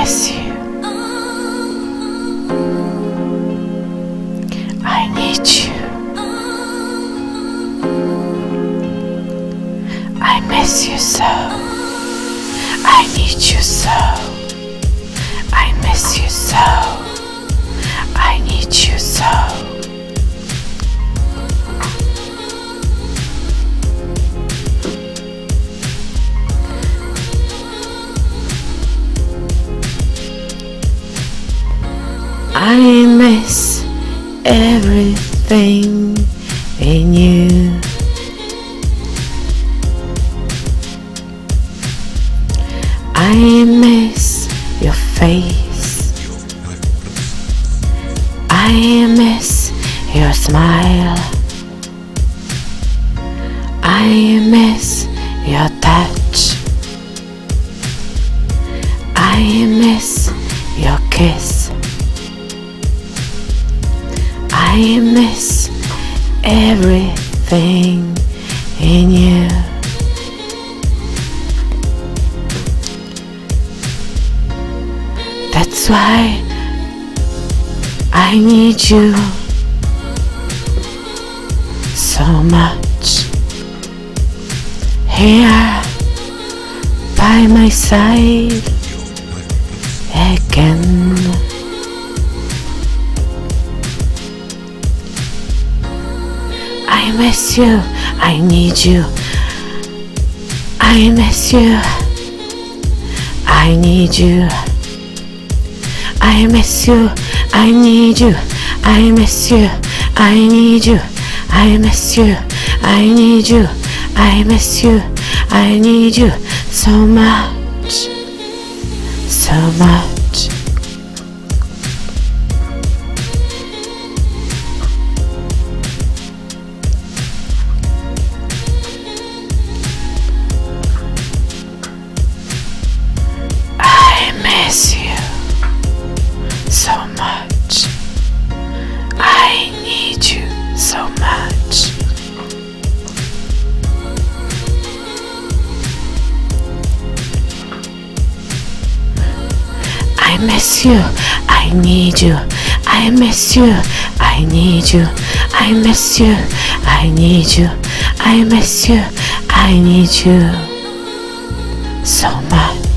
miss you. I need you. I miss you so. I need you so. I miss you so. I miss everything in you. I miss your face. I miss your smile. I miss your touch. I miss your kiss. I miss everything in you. That's why I need you so much here by my side I miss you. I need you. I miss you. I need you. I miss you. I need you. I miss you. I need you. I miss you. I need you. I miss you. I need you so much. So much. Miss you so much. I need you so much. I miss you. I need you. I miss you. I need you. I miss you. I need you. I miss you. I need you so much.